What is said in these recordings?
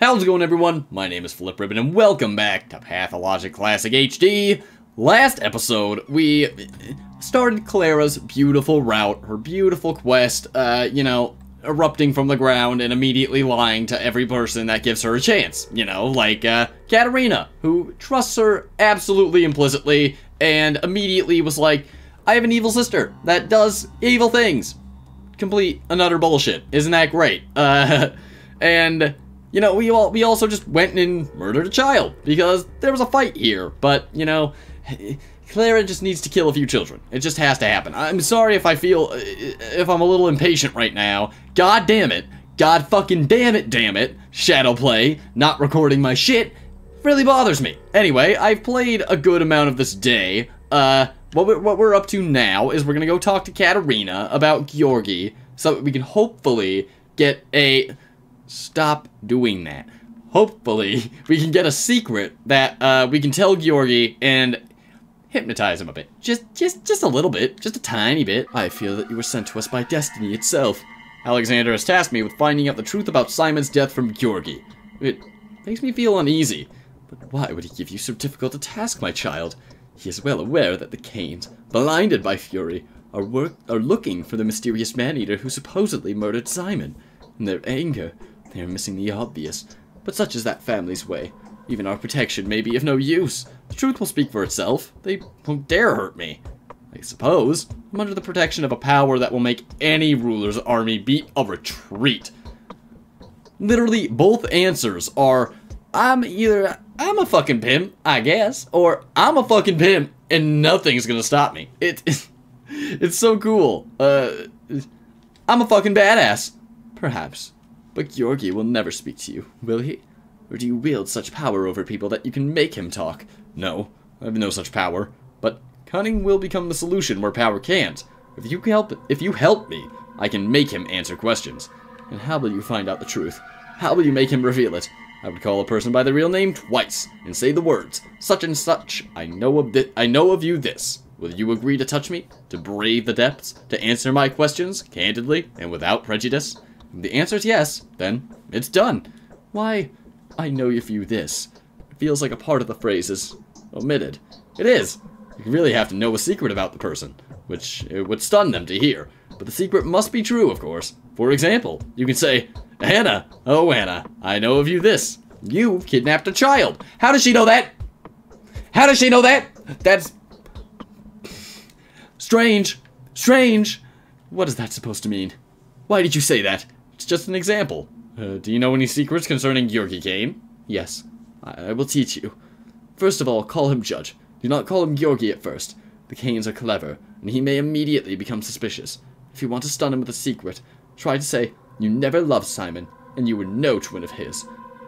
How's it going everyone? My name is Flip Ribbon and welcome back to Pathologic Classic HD. Last episode, we started Clara's beautiful route, her beautiful quest, uh, you know, erupting from the ground and immediately lying to every person that gives her a chance. You know, like, uh, Katarina, who trusts her absolutely implicitly and immediately was like, I have an evil sister that does evil things. Complete and utter bullshit. Isn't that great? Uh, and you know, we all we also just went and murdered a child because there was a fight here. But you know, Clara just needs to kill a few children. It just has to happen. I'm sorry if I feel if I'm a little impatient right now. God damn it. God fucking damn it, damn it. Shadowplay, not recording my shit, really bothers me. Anyway, I've played a good amount of this day. Uh, what we're, what we're up to now is we're gonna go talk to Katarina about Georgi so that we can hopefully get a Stop doing that. Hopefully, we can get a secret that uh, we can tell Georgi and hypnotize him a bit. Just, just, just a little bit. Just a tiny bit. I feel that you were sent to us by destiny itself. Alexander has tasked me with finding out the truth about Simon's death from Georgi. It makes me feel uneasy. But why would he give you so difficult a task, my child? He is well aware that the Kains, blinded by fury, are, work are looking for the mysterious man-eater who supposedly murdered Simon. In their anger, they are missing the obvious, but such is that family's way. Even our protection may be of no use. The truth will speak for itself. They won't dare hurt me. I suppose I'm under the protection of a power that will make any ruler's army beat a retreat. Literally, both answers are, I'm either, I'm a fucking pimp, I guess, or I'm a fucking pimp and nothing's gonna stop me. It, it it's so cool. Uh, I'm a fucking badass. Perhaps. But Georgi will never speak to you, will he? Or do you wield such power over people that you can make him talk? No, I have no such power. But cunning will become the solution where power can't. If you help if you help me, I can make him answer questions. And how will you find out the truth? How will you make him reveal it? I would call a person by the real name twice and say the words, such and such, I know of I know of you this. Will you agree to touch me? To brave the depths? To answer my questions, candidly and without prejudice? If the answer is yes, then it's done. Why, I know you view this. It feels like a part of the phrase is omitted. It is. You really have to know a secret about the person, which it would stun them to hear. But the secret must be true, of course. For example, you can say, Anna, oh Anna, I know of you this. You've kidnapped a child. How does she know that? How does she know that? That's strange. Strange. What is that supposed to mean? Why did you say that? It's just an example. Uh, do you know any secrets concerning Georgi Kain? Yes. I, I, will teach you. First of all, call him Judge. Do not call him Georgi at first. The Kains are clever, and he may immediately become suspicious. If you want to stun him with a secret, try to say, you never loved Simon, and you were no twin of his.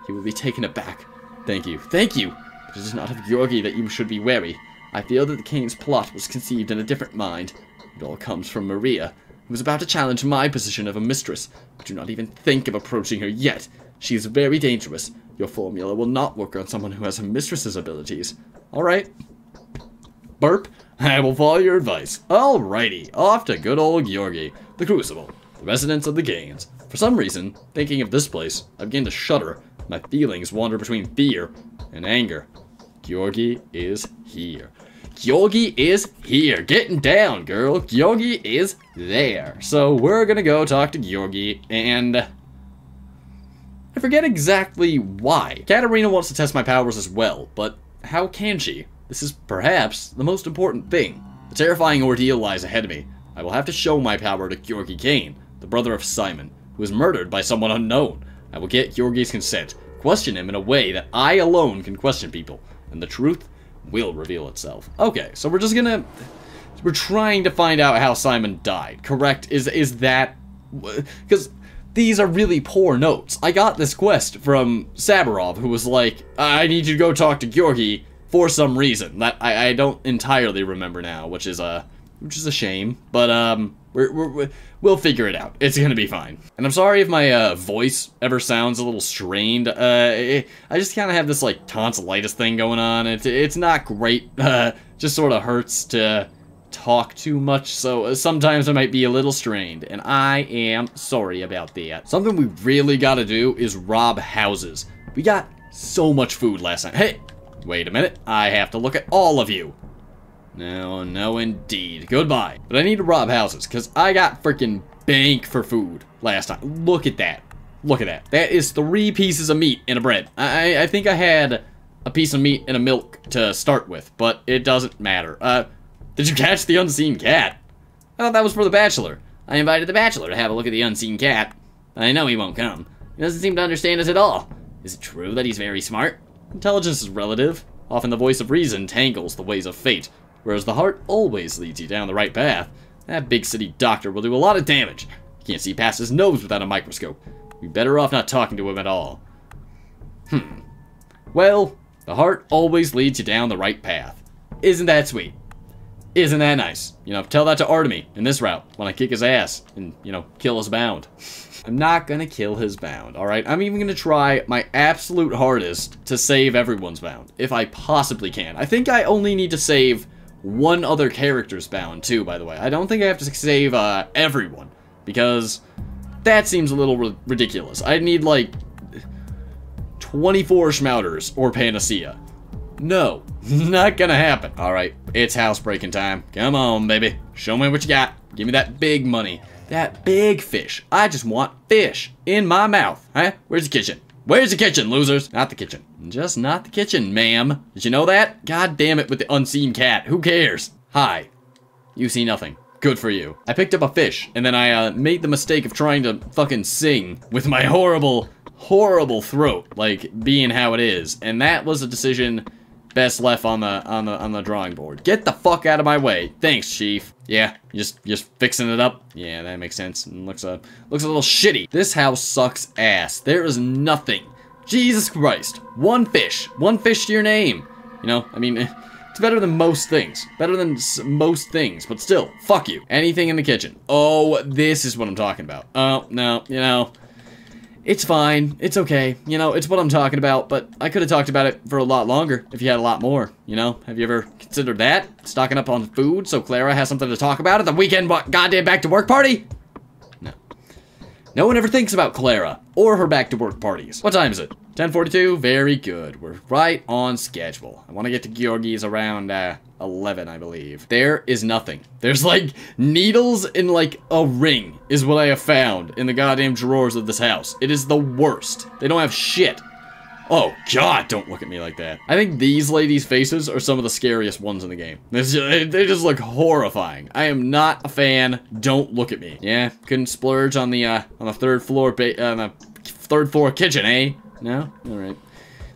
He will be taken aback. Thank you. Thank you! But it is not of Georgi that you should be wary. I feel that the Kain's plot was conceived in a different mind. It all comes from Maria, who was about to challenge my position of a mistress. Do not even think of approaching her yet. She is very dangerous. Your formula will not work on someone who has a mistress's abilities. Alright. Burp. I will follow your advice. Alrighty, off to good old Georgi, the Crucible, the residence of the Kains. For some reason, thinking of this place, I begin to shudder. My feelings wander between fear and anger. Georgi is here. Georgi is here. Getting down, girl. Georgi is there. So we're gonna go talk to Georgi, and... I forget exactly why. Katarina wants to test my powers as well, but how can she? This is perhaps the most important thing. The terrifying ordeal lies ahead of me. I will have to show my power to Georgi Kain, the brother of Simon, who was murdered by someone unknown. I will get Georgi's consent, question him in a way that I alone can question people, and the truth will reveal itself. Okay, so we're just gonna... We're trying to find out how Simon died, correct? Is is that... Because these are really poor notes. I got this quest from Saburov, who was like, I need you to go talk to Georgi for some reason. That I, I don't entirely remember now, which is a... Which is a shame, but um, we're, we're, we'll figure it out. It's gonna be fine. And I'm sorry if my uh, voice ever sounds a little strained. Uh, I just kind of have this like tonsillitis thing going on. It's it's not great. Uh, just sort of hurts to talk too much, so uh, sometimes I might be a little strained, and I am sorry about that. Something we really gotta do is rob houses. We got so much food last night. Hey, wait a minute. I have to look at all of you. No, no indeed. Goodbye. But I need to rob houses, because I got freaking bank for food last time. Look at that. Look at that. That is three pieces of meat in a bread. I, I think I had a piece of meat and a milk to start with, but it doesn't matter. Uh, did you catch the unseen cat? I thought that was for the bachelor. I invited the bachelor to have a look at the unseen cat. I know he won't come. He doesn't seem to understand us at all. Is it true that he's very smart? Intelligence is relative. Often the voice of reason tangles the ways of fate, whereas the heart always leads you down the right path. That big city doctor will do a lot of damage. You can't see past his nose without a microscope. You'd be better off not talking to him at all. Hmm. Well, the heart always leads you down the right path. Isn't that sweet? Isn't that nice? You know, tell that to Artemy in this route when I kick his ass and, you know, kill his bound. I'm not gonna kill his bound, alright? I'm even gonna try my absolute hardest to save everyone's bound, if I possibly can. I think I only need to save one other character's bound, too, by the way. I don't think I have to save, uh, everyone, because that seems a little ridiculous. I need, like, 24 Schmouters or Panacea. No, not gonna happen. Alright, it's housebreaking time. Come on, baby. Show me what you got. Give me that big money. That big fish. I just want fish in my mouth. Huh? Where's the kitchen? Where's the kitchen, losers? Not the kitchen. Just not the kitchen, ma'am. Did you know that? God damn it with the unseen cat. Who cares? Hi. You see nothing. Good for you. I picked up a fish, and then I uh, made the mistake of trying to fucking sing with my horrible, horrible throat, like being how it is. And that was a decision best left on the on the on the drawing board. Get the fuck out of my way. Thanks, chief. Yeah, just just fixing it up. Yeah, that makes sense. Looks a looks a little shitty. This house sucks ass. There is nothing. Jesus Christ. One fish. One fish to your name. You know, I mean, it's better than most things. Better than most things, but still, fuck you. Anything in the kitchen. Oh, this is what I'm talking about. Oh, no, you know, it's fine. It's okay. You know, it's what I'm talking about, but I could have talked about it for a lot longer if you had a lot more, you know? Have you ever considered that? Stocking up on food so Clara has something to talk about at the weekend goddamn back to work party? No. One ever thinks about Clara or her back to work parties. What time is it? 1042? Very good. We're right on schedule. I want to get to Georgie's around, uh, 11, I believe. There is nothing. There's, like, needles in, like, a ring is what I have found in the goddamn drawers of this house. It is the worst. They don't have shit. Oh, God, don't look at me like that. I think these ladies' faces are some of the scariest ones in the game. Just, they just look horrifying. I am not a fan. Don't look at me. Yeah, couldn't splurge on the, uh, on the third floor, on the third floor kitchen, eh? No? Alright.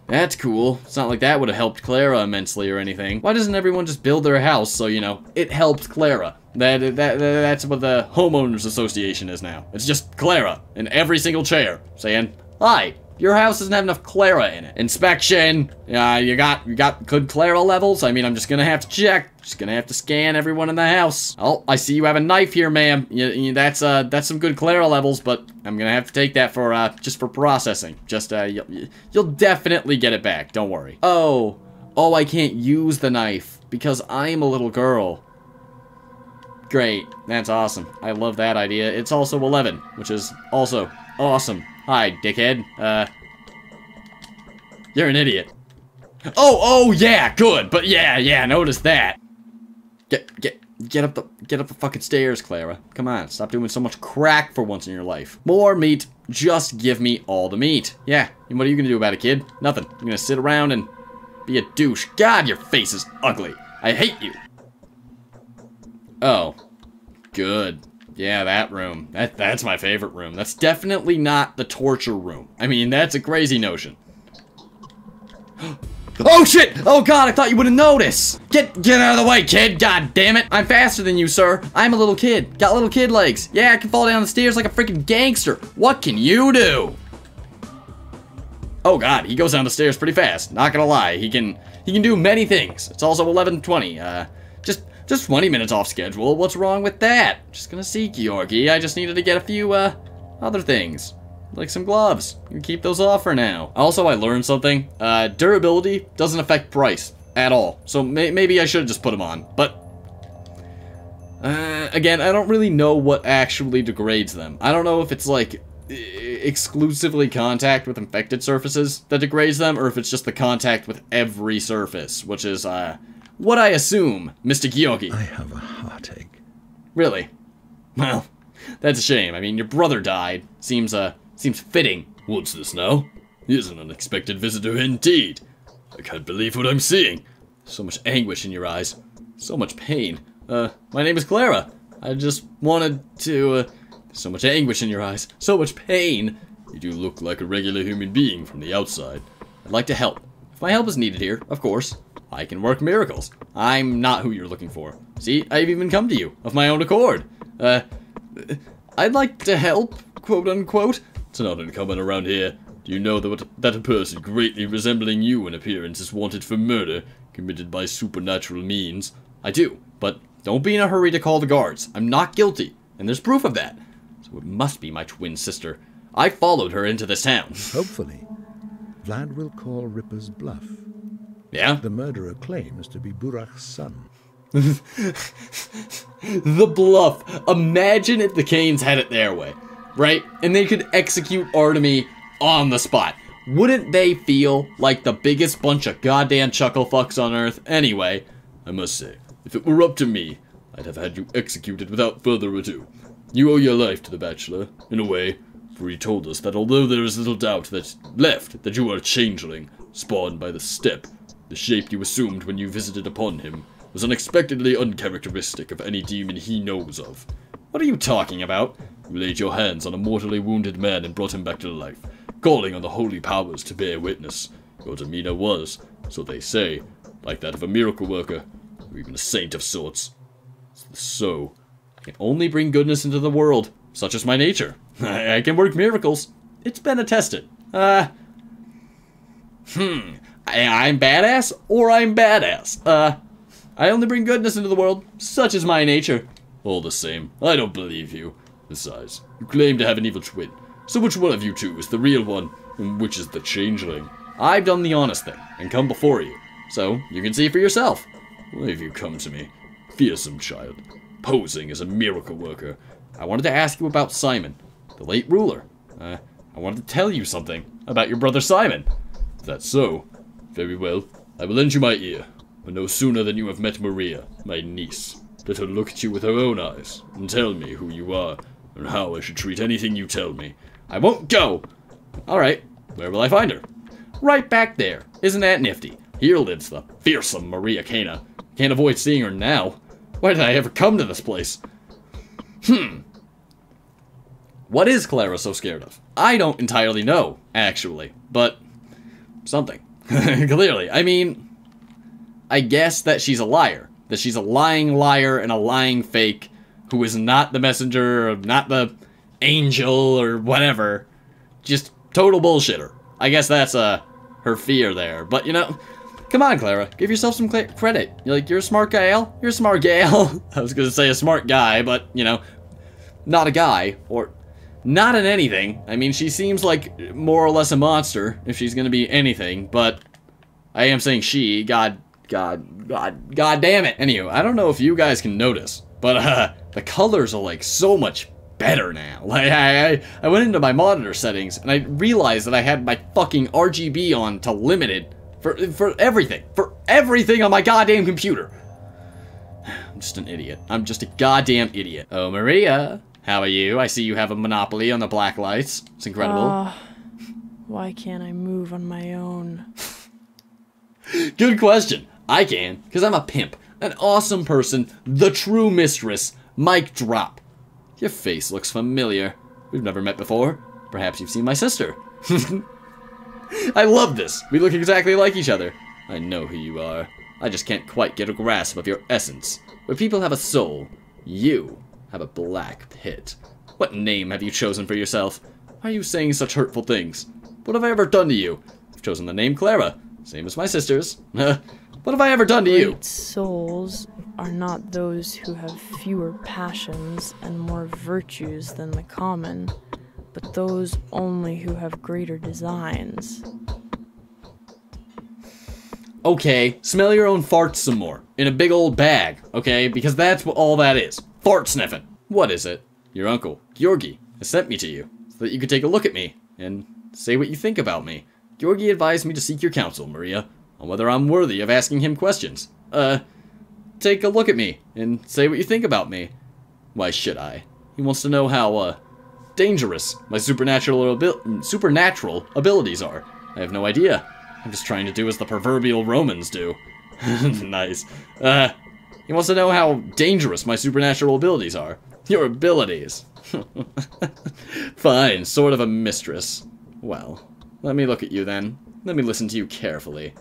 That's cool. It's not like that would have helped Clara immensely or anything. Why doesn't everyone just build their house so, you know, it helped Clara? That, that, that That's what the Homeowners Association is now. It's just Clara in every single chair saying, Hi, your house doesn't have enough Clara in it. Inspection. Uh, you got you got good Clara levels? I mean, I'm just gonna have to check. Just gonna have to scan everyone in the house. Oh, I see you have a knife here, ma'am. that's uh that's some good Clara levels, but I'm gonna have to take that for uh just for processing. Just uh you'll, you'll definitely get it back. Don't worry. Oh, oh, I can't use the knife because I'm a little girl. Great. That's awesome. I love that idea. It's also 11, which is also awesome. Hi, dickhead. Uh, you're an idiot. Oh, oh, yeah, good. But yeah, yeah, notice that. Get, get, get up the, get up the fucking stairs, Clara. Come on, stop doing so much crack for once in your life. More meat. Just give me all the meat. Yeah, and what are you gonna do about it, kid? Nothing. You're gonna sit around and be a douche. God, your face is ugly. I hate you. Oh. Good. Yeah, that room. That That's my favorite room. That's definitely not the torture room. I mean, that's a crazy notion. oh, shit! Oh, God, I thought you wouldn't notice! Get get out of the way, kid! God damn it! I'm faster than you, sir. I'm a little kid. Got little kid legs. Yeah, I can fall down the stairs like a freaking gangster. What can you do? Oh, God, he goes down the stairs pretty fast. Not gonna lie. He can he can do many things. It's also 1120. Uh, just just 20 minutes off schedule. What's wrong with that? Just gonna see Georgie. I just needed to get a few, uh, other things. Like some gloves. You keep those off for now. Also, I learned something. Uh, durability doesn't affect price at all. So may maybe I should have just put them on. But, uh, again, I don't really know what actually degrades them. I don't know if it's like exclusively contact with infected surfaces that degrades them, or if it's just the contact with every surface, which is, uh, what I assume, Mr. Georgi. I have a heartache. Really? Well, that's a shame. I mean, your brother died. Seems, uh, seems fitting. What's this now? Here's an unexpected visitor indeed. I can't believe what I'm seeing. So much anguish in your eyes. So much pain. Uh, my name is Clara. I just wanted to, uh, so much anguish in your eyes. So much pain. You do look like a regular human being from the outside. I'd like to help. My help is needed here, of course, I can work miracles. I'm not who you're looking for. See, I've even come to you, of my own accord. Uh, I'd like to help, quote unquote. It's not uncommon around here. Do you know that, that a person greatly resembling you in appearance is wanted for murder, committed by supernatural means? I do, but don't be in a hurry to call the guards. I'm not guilty, and there's proof of that. So it must be my twin sister. I followed her into this town. Hopefully, Vlad will call Ripper's bluff. Yeah? The murderer claims to be Burakh's son. the bluff. Imagine if the Kains had it their way, right? And they could execute Artemy on the spot. Wouldn't they feel like the biggest bunch of goddamn chuckle fucks on earth anyway? I must say, if it were up to me, I'd have had you executed without further ado. You owe your life to the Bachelor, in a way, for he told us that although there is little doubt that left that you are a changeling, spawned by the steppe, the shape you assumed when you visited upon him was unexpectedly uncharacteristic of any demon he knows of. What are you talking about? You laid your hands on a mortally wounded man and brought him back to life, calling on the holy powers to bear witness. Your demeanor was, so they say, like that of a miracle worker, or even a saint of sorts. So, I can only bring goodness into the world, such is my nature. I, can work miracles. It's been attested. Uh, hmm, I, I'm badass or I'm badass. Uh, I only bring goodness into the world. Such is my nature. All the same, I don't believe you. Besides, you claim to have an evil twin. So which one of you two is the real one, and which is the changeling? I've done the honest thing, and come before you. So, you can see for yourself. Why have you come to me? Fearsome child. Posing as a miracle worker. I wanted to ask you about Simon, the late ruler. Uh, I wanted to tell you something about your brother Simon. Is that so? Very well. I will lend you my ear. But no sooner than you have met Maria, my niece. Let her look at you with her own eyes, and tell me who you are, and how I should treat anything you tell me. I won't go! Alright, where will I find her? Right back there. Isn't that nifty? Here lives the fearsome Maria Kaina. Can't avoid seeing her now. Why did I ever come to this place? Hmm. What is Clara so scared of? I don't entirely know, actually. But, something. Clearly. I mean, I guess that she's a liar. That she's a lying liar and a lying fake who is not the messenger, or not the angel, or whatever. Just total bullshitter. I guess that's uh, her fear there. But, you know, come on, Clara. Give yourself some credit. You're like, you're a smart gal. You're a smart gal. I was going to say a smart guy, but, you know, not a guy. Or not in anything. I mean, she seems like more or less a monster, if she's going to be anything. But I am saying she. God God, God, God damn it. Anywho, I don't know if you guys can notice, but uh, the colors are like so much better now. Like I, I went into my monitor settings and I realized that I had my fucking RGB on to limited for for everything, for everything on my goddamn computer. I'm just an idiot. I'm just a goddamn idiot. Oh, Maria, how are you? I see you have a monopoly on the black lights. It's incredible. Uh, why can't I move on my own? Good question. I can, because I'm a pimp. An awesome person, the true mistress. Mike drop. Your face looks familiar. We've never met before. Perhaps you've seen my sister. I love this. We look exactly like each other. I know who you are. I just can't quite get a grasp of your essence. But people have a soul, you have a black pit. What name have you chosen for yourself? Why are you saying such hurtful things? What have I ever done to you? I've chosen the name Clara, same as my sisters. What have I ever done to you? Great souls are not those who have fewer passions and more virtues than the common, but those only who have greater designs. Okay, smell your own farts some more. In a big old bag, okay? Because that's what all that is. Fart sniffing. What is it? Your uncle, Georgi, has sent me to you. so that you could take a look at me and say what you think about me. Georgi advised me to seek your counsel, Maria, on whether I'm worthy of asking him questions. Uh, take a look at me and say what you think about me. Why should I? He wants to know how, uh, dangerous my supernatural, abil supernatural abilities are. I have no idea. I'm just trying to do as the proverbial Romans do. nice. Uh, he wants to know how dangerous my supernatural abilities are. Your abilities. Fine, sort of a mistress. Well, let me look at you then. Let me listen to you carefully.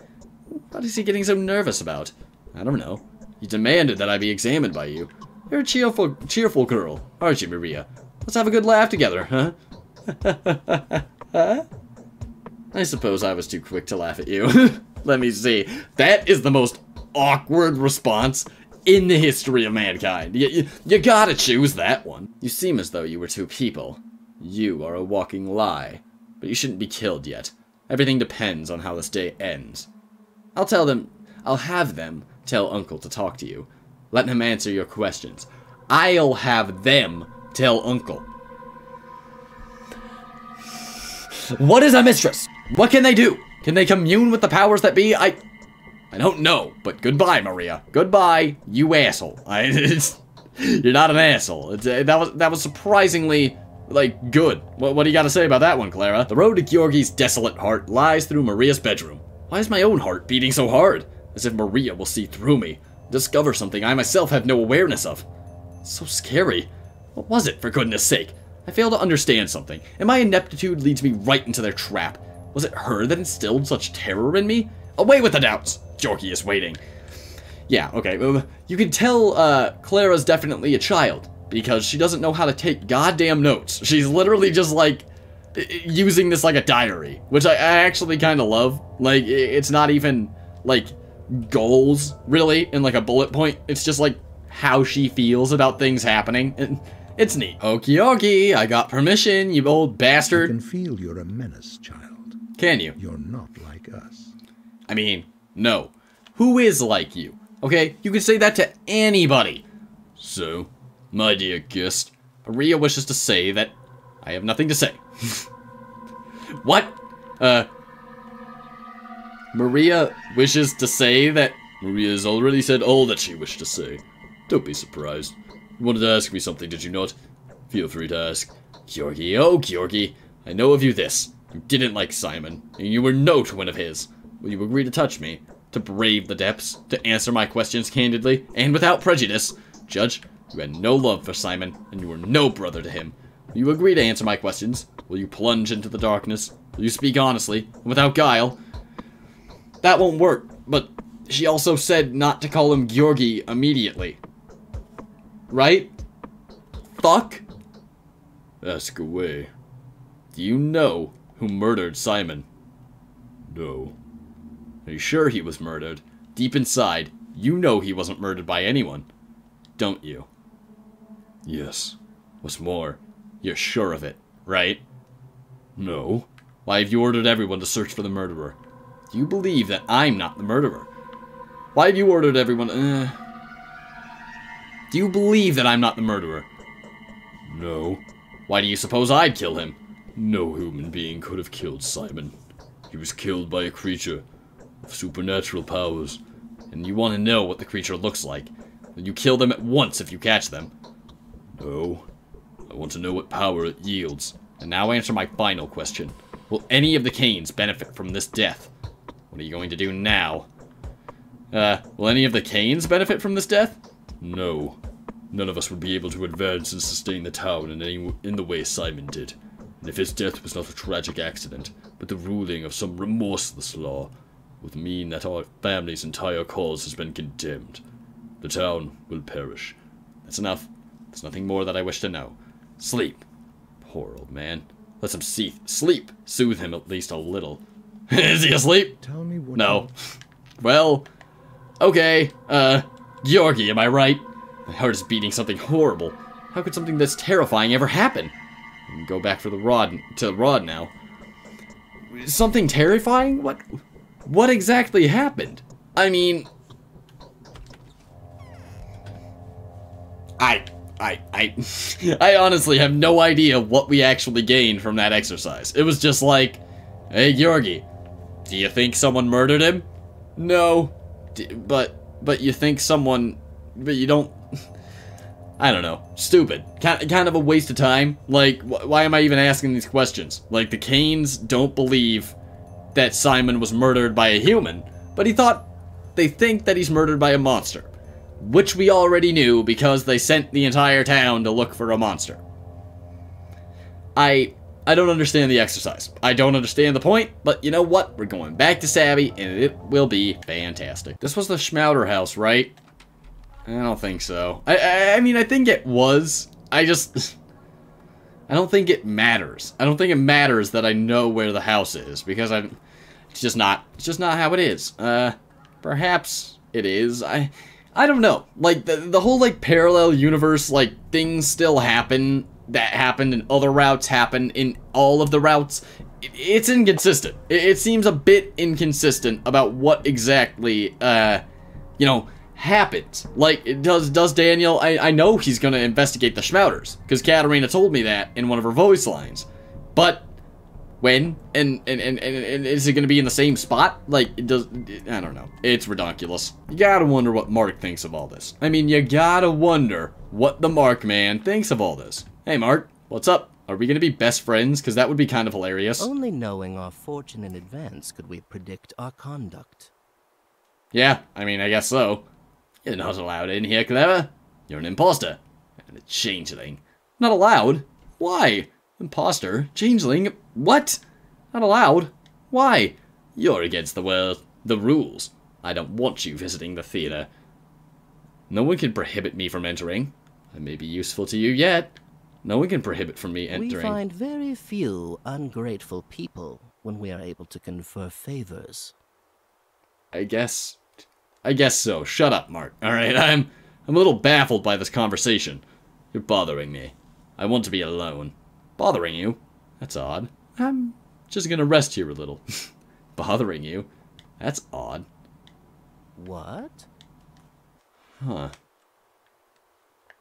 What is he getting so nervous about? I don't know. He demanded that I be examined by you. You're a cheerful, cheerful girl, aren't you, Maria? Let's have a good laugh together, huh? I suppose I was too quick to laugh at you. Let me see. That is the most awkward response in the history of mankind. You, you, you gotta choose that one. You seem as though you were two people. You are a walking lie. But you shouldn't be killed yet. Everything depends on how this day ends. I'll tell them, I'll have them tell Uncle to talk to you. Let him answer your questions. I'll have them tell Uncle. What is a mistress? What can they do? Can they commune with the powers that be? I... I don't know, but goodbye, Maria. Goodbye, you asshole. I, you're not an asshole. It's, uh, that was that was surprisingly, like, good. What, what do you got to say about that one, Clara? The road to Georgi's desolate heart lies through Maria's bedroom. Why is my own heart beating so hard? As if Maria will see through me, discover something I myself have no awareness of. So scary. What was it, for goodness sake? I fail to understand something, and my ineptitude leads me right into their trap. Was it her that instilled such terror in me? Away with the doubts! Georgie is waiting. Yeah, okay. You can tell uh, Clara's definitely a child because she doesn't know how to take goddamn notes. She's literally just like using this like a diary, which I, I actually kind of love. Like, it's not even like goals really in like a bullet point. It's just like how she feels about things happening. And it's neat. Okie dokie, I got permission, you old bastard. I can feel you're a menace, child. Can you? You're not like us. I mean, no. Who is like you? Okay, you can say that to anybody. So, my dear guest, Maria wishes to say that I have nothing to say. what? Uh, Maria wishes to say that Maria has already said all that she wished to say. Don't be surprised. You wanted to ask me something, did you not? Feel free to ask. Georgi, oh Georgi, I know of you this. You didn't like Simon, and you were no twin of his. Will you agree to touch me? To brave the depths? To answer my questions candidly, and without prejudice? Judge, you had no love for Simon, and you were no brother to him. Will you agree to answer my questions? Will you plunge into the darkness? Will you speak honestly, and without guile? That won't work, but she also said not to call him Georgi immediately. Right? Fuck? Ask away. Do you know who murdered Simon? No. Are you sure he was murdered? Deep inside, you know he wasn't murdered by anyone. Don't you? Yes. What's more, you're sure of it, right? No. Why have you ordered everyone to search for the murderer? Do you believe that I'm not the murderer? Why have you ordered everyone... Uh... Do you believe that I'm not the murderer? No. Why do you suppose I'd kill him? No human being could have killed Simon. He was killed by a creature supernatural powers. And you want to know what the creature looks like. Then you kill them at once if you catch them. No. I want to know what power it yields. And now answer my final question. Will any of the Kains benefit from this death? What are you going to do now? Uh, will any of the Kains benefit from this death? No. None of us would be able to advance and sustain the town in any in the way Simon did. And if his death was not a tragic accident, but the ruling of some remorseless law, would mean that our family's entire cause has been condemned. The town will perish. That's enough. There's nothing more that I wish to know. Sleep. Poor old man. Let him see sleep. Soothe him at least a little. Is he asleep? Tell me what. No. well, okay. Uh, Georgi, am I right? My heart is beating something horrible. How could something this terrifying ever happen? Go back for the rod to the rod now. Something terrifying? What? What exactly happened? I mean, I I, I, I honestly have no idea what we actually gained from that exercise. It was just like, hey, Georgi, do you think someone murdered him? No. D but, but you think someone, but you don't, I don't know. Stupid. Kind, of a waste of time. Like, wh why am I even asking these questions? Like, the Kains don't believe that Simon was murdered by a human, but he thought they think that he's murdered by a monster. Which we already knew because they sent the entire town to look for a monster. I I don't understand the exercise. I don't understand the point, but you know what? We're going back to Sabby, and it will be fantastic. This was the Schmouder house, right? I don't think so. I, I, I mean, I think it was. I just... I don't think it matters. I don't think it matters that I know where the house is, because I'm... It's just not... It's just not how it is. Uh, perhaps it is. I... I don't know. Like, the, the whole, like, parallel universe, like, things still happen that happened and other routes happen in all of the routes. It, it's inconsistent. It, it seems a bit inconsistent about what exactly, uh, you know, happens. Like, does does Daniel, I, I know he's to investigate the Schmouters, because Katarina told me that in one of her voice lines. But, when? And, and, and, and, is it going to be in the same spot? Like, it does, I don't know. It's ridiculous. You gotta wonder what Mark thinks of all this. I mean, you gotta wonder what the Mark man thinks of all this. Hey, Mark, what's up? Are we going to be best friends? Because that would be kind of hilarious. Only knowing our fortune in advance could we predict our conduct. Yeah, I mean, I guess so. You're not allowed in here, Clara. You're an imposter. And a changeling. Not allowed? Why? Imposter? Changeling? What? Not allowed? Why? You're against the world, the rules. I don't want you visiting the theater. No one can prohibit me from entering. I may be useful to you yet. No one can prohibit from me entering. We find very few ungrateful people when we are able to confer favors. I guess I guess so. Shut up, Mark. Alright, I'm I'm a little baffled by this conversation. You're bothering me. I want to be alone. Bothering you? That's odd. I'm just gonna rest here a little. bothering you? That's odd. What? Huh.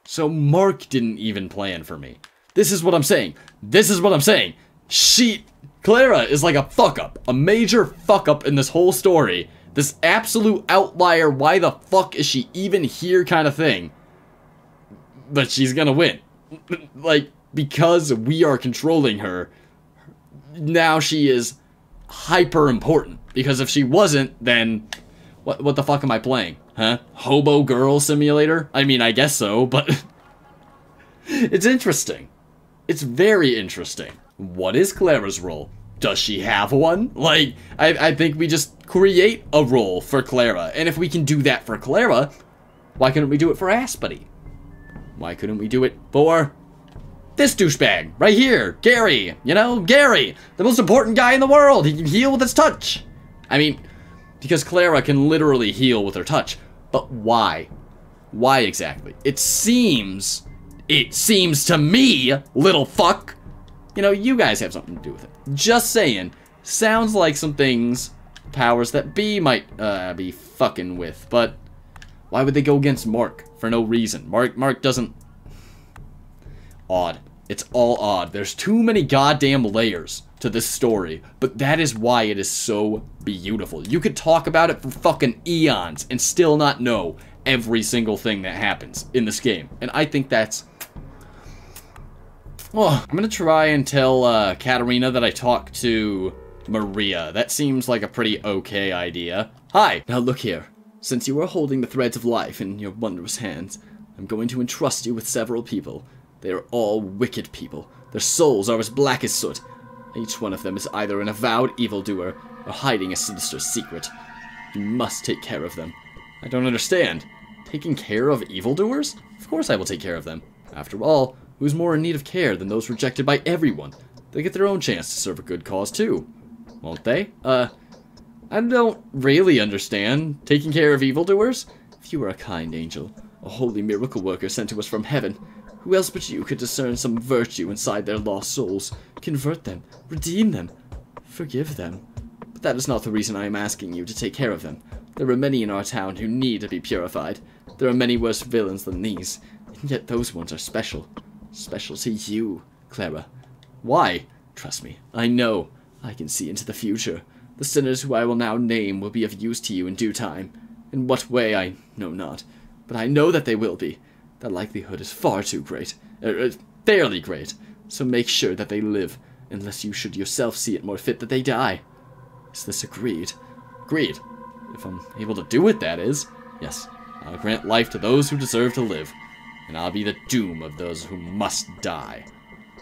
So Mark didn't even plan for me. This is what I'm saying. This is what I'm saying. She... Clara is like a fuck-up. A major fuck-up in this whole story. This absolute outlier, why the fuck is she even here kind of thing. But she's gonna win. Like, because we are controlling her, now she is hyper important. Because if she wasn't, then what, what the fuck am I playing? Huh? Hobo Girl Simulator? I mean, I guess so, but... it's interesting. It's very interesting. What is Clara's role? Does she have one? Like, I, I think we just create a role for Clara. And if we can do that for Clara, why couldn't we do it for Aspity? Why couldn't we do it for this douchebag right here? Gary, you know, Gary, the most important guy in the world. He can heal with his touch. I mean, because Clara can literally heal with her touch. But why? Why exactly? It seems, it seems to me, little fuck, you know, you guys have something to do with it. Just saying. Sounds like some things, powers that be might uh, be fucking with, but why would they go against Mark for no reason? Mark, Mark doesn't... Odd. It's all odd. There's too many goddamn layers to this story, but that is why it is so beautiful. You could talk about it for fucking eons and still not know every single thing that happens in this game. And I think that's Oh, I'm gonna try and tell uh, Katarina that I talked to Maria. That seems like a pretty okay idea. Hi! Now look here. Since you are holding the threads of life in your wondrous hands, I'm going to entrust you with several people. They are all wicked people. Their souls are as black as soot. Each one of them is either an avowed evildoer or hiding a sinister secret. You must take care of them. I don't understand. Taking care of evildoers? Of course I will take care of them. After all, who's more in need of care than those rejected by everyone? They get their own chance to serve a good cause, too. Won't they? Uh, I don't really understand. Taking care of evildoers? If you were a kind angel, a holy miracle worker sent to us from heaven, who else but you could discern some virtue inside their lost souls, convert them, redeem them, forgive them? But that is not the reason I am asking you to take care of them. There are many in our town who need to be purified. There are many worse villains than these. And yet those ones are special. Special to you, Clara. Why? Trust me, I know. I can see into the future. The sinners who I will now name will be of use to you in due time. In what way, I know not. But I know that they will be. The likelihood is far too great. Er, fairly great. So make sure that they live, unless you should yourself see it more fit that they die. Is this agreed? Agreed. If I'm able to do it, that is. Yes, I'll grant life to those who deserve to live, and I'll be the doom of those who must die.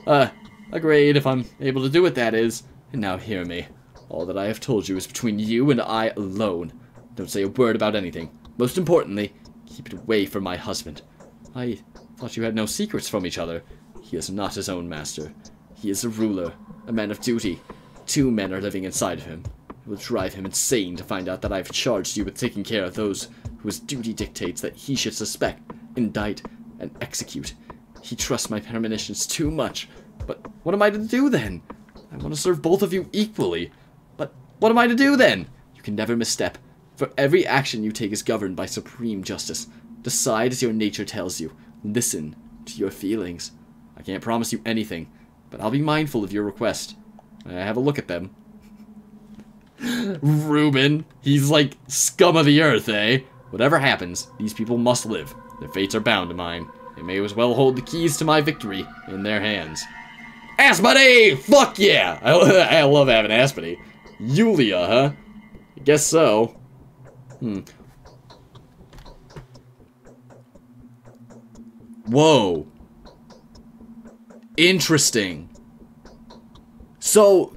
Uh, agreed if I'm able to do it, that is. And now hear me. All that I have told you is between you and I alone. Don't say a word about anything. Most importantly, keep it away from my husband. I thought you had no secrets from each other. He is not his own master. He is a ruler, a man of duty. Two men are living inside of him. It will drive him insane to find out that I have charged you with taking care of those whose duty dictates that he should suspect, indict, and execute. He trusts my premonitions too much. But what am I to do then? I want to serve both of you equally. But what am I to do then? You can never misstep, for every action you take is governed by supreme justice. Decide as your nature tells you. Listen to your feelings. I can't promise you anything, but I'll be mindful of your request. I have a look at them. Rubin, he's like scum of the earth, eh? Whatever happens, these people must live. Their fates are bound to mine. They may as well hold the keys to my victory in their hands. Aspity! Fuck yeah! I, I love having Aspity. Yulia, huh? I guess so. Hmm. Whoa. Interesting. So,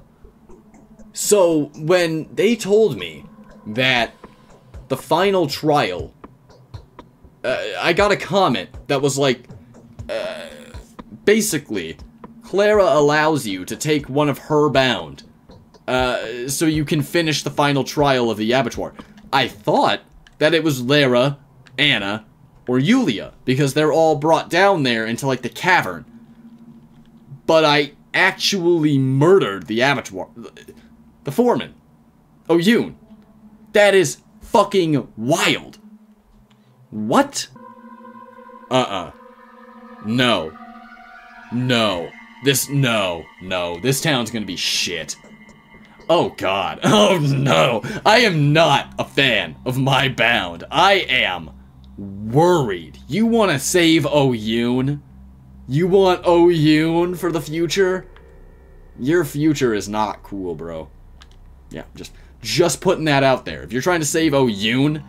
so when they told me that the final trial, uh, I got a comment that was like, uh, basically, Clara allows you to take one of her bound, uh, so you can finish the final trial of the abattoir. I thought that it was Lara, Anna, or Yulia, because they're all brought down there into like the cavern. But I actually murdered the abattoir. The foreman. Oh, Yoon. That is fucking wild. What? Uh-uh. No. No. This, no. No. This town's gonna be shit. Oh god. Oh no. I am not a fan of my bound. I am worried. You want to save Oyun? You want Oyun for the future? Your future is not cool, bro. Yeah, just just putting that out there. If you're trying to save Oyun,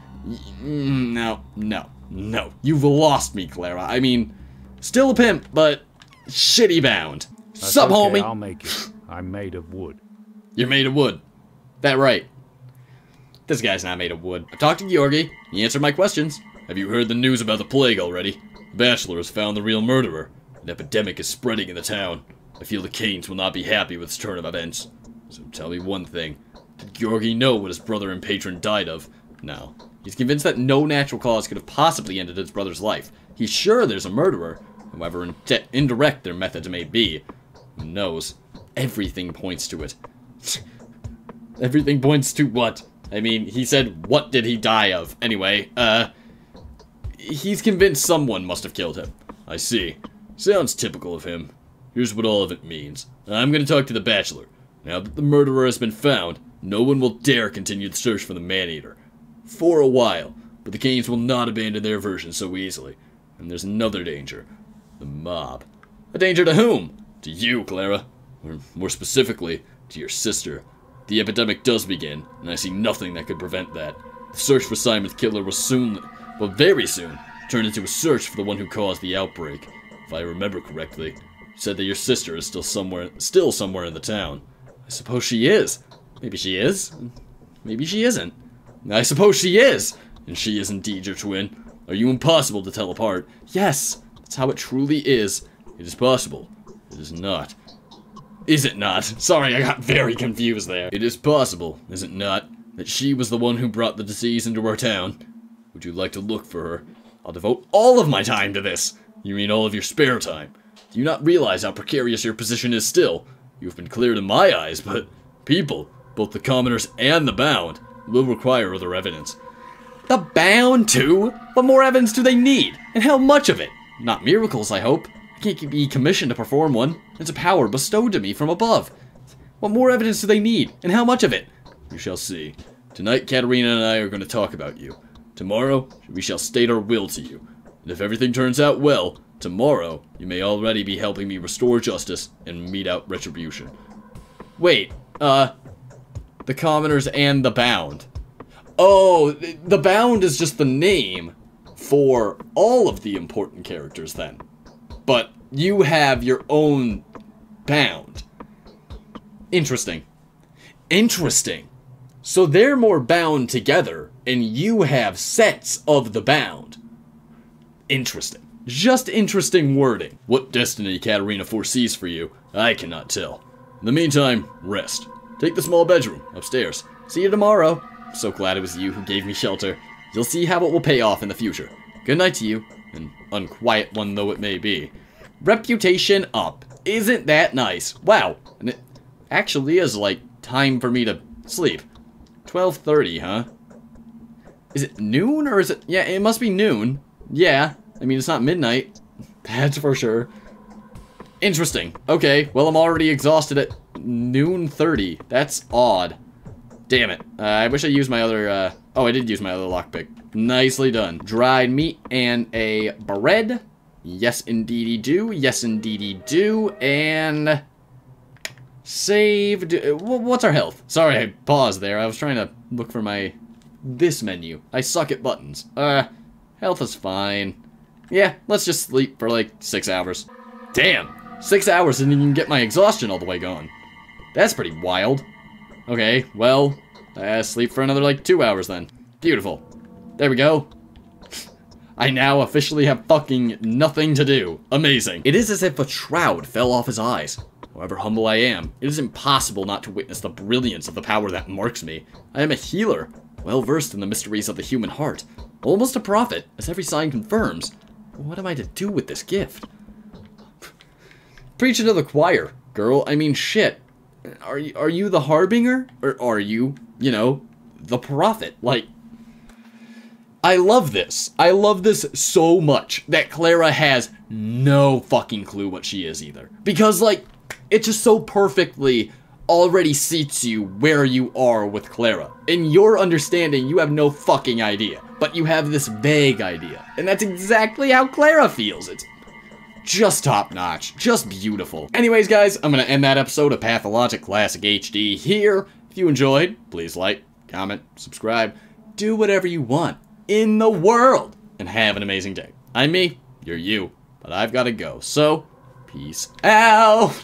no, no, no. You've lost me, Clara. I mean, still a pimp, but shitty bound. That's Sup, okay, homie? I'll make it. I'm made of wood. You're made of wood. That right. This guy's not made of wood. I talked to Georgi. He answered my questions. Have you heard the news about the plague already? The Bachelor has found the real murderer. An epidemic is spreading in the town. I feel the Kains will not be happy with this turn of events. So tell me one thing. Did Georgi know what his brother and patron died of? No. He's convinced that no natural cause could have possibly ended his brother's life. He's sure there's a murderer, however in indirect their methods may be. Who knows? Everything points to it. Everything points to what? I mean, he said, what did he die of? Anyway, uh, he's convinced someone must have killed him. I see. Sounds typical of him. Here's what all of it means. I'm gonna talk to the Bachelor. Now that the murderer has been found, no one will dare continue the search for the man-eater. For a while, but the Kains will not abandon their version so easily. And there's another danger. The mob. A danger to whom? To you, Clara. Or more specifically, to your sister. The epidemic does begin, and I see nothing that could prevent that. The search for Simon's killer will soon, well very soon, turned into a search for the one who caused the outbreak. If I remember correctly, you said that your sister is still somewhere, still somewhere in the town. I suppose she is. Maybe she is. Maybe she isn't. I suppose she is. And she is indeed your twin. Are you impossible to tell apart? Yes, that's how it truly is. It is possible. It is not. Is it not? Sorry, I got very confused there. It is possible, is it not, that she was the one who brought the disease into our town? Would you like to look for her? I'll devote all of my time to this. You mean all of your spare time? Do you not realize how precarious your position is still? You've been cleared in my eyes, but people, both the commoners and the bound, will require other evidence. The bound, too? What more evidence do they need? And how much of it? Not miracles, I hope. I can't be commissioned to perform one. It's a power bestowed to me from above. What more evidence do they need, and how much of it? You shall see. Tonight, Katerina and I are going to talk about you. Tomorrow, we shall state our will to you. And if everything turns out well, tomorrow, you may already be helping me restore justice and mete out retribution. Wait, uh, the commoners and the bound. Oh, the bound is just the name for all of the important characters then. But you have your own bound. Interesting. Interesting. So they're more bound together, and you have sets of the bound. Interesting. Just interesting wording. What destiny Katerina foresees for you, I cannot tell. In the meantime, rest. Take the small bedroom upstairs. See you tomorrow. so glad it was you who gave me shelter. You'll see how it will pay off in the future. Good night to you, an unquiet one though it may be. Reputation up. Isn't that nice? Wow. And it actually is like time for me to sleep. 12.30, huh? Is it noon or is it... Yeah, it must be noon. Yeah. I mean, it's not midnight. That's for sure. Interesting. Okay, well, I'm already exhausted at noon 30. That's odd. Damn it. Uh, I wish I used my other, uh... Oh, I did use my other lockpick. Nicely done. Dried meat and a bread. Yes, indeedy do. Yes, indeedy do. And... Saved... What's our health? Sorry, I paused there. I was trying to look for my... This menu. I suck at buttons. Uh, health is fine. Yeah, let's just sleep for like six hours. Damn! Six hours and you can get my exhaustion all the way gone. That's pretty wild. Okay, well, uh, sleep for another like two hours then. Beautiful. There we go. I now officially have fucking nothing to do. Amazing. It is as if a shroud fell off his eyes. However humble I am, it is impossible not to witness the brilliance of the power that marks me. I am a healer, well versed in the mysteries of the human heart. Almost a prophet, as every sign confirms. What am I to do with this gift? Preach to the choir, girl. I mean, shit. Are you, are you the harbinger? Or are you, you know, the prophet? Like, I love this. I love this so much that Clara has no fucking clue what she is either. Because, like, it's just so perfectly already seats you where you are with Clara. In your understanding, you have no fucking idea. But you have this vague idea. And that's exactly how Clara feels. It's just top notch, just beautiful. Anyways, guys, I'm gonna end that episode of Pathologic Classic HD here. If you enjoyed, please like, comment, subscribe, do whatever you want in the world, and have an amazing day. I'm me, you're you, but I've gotta go, so peace out.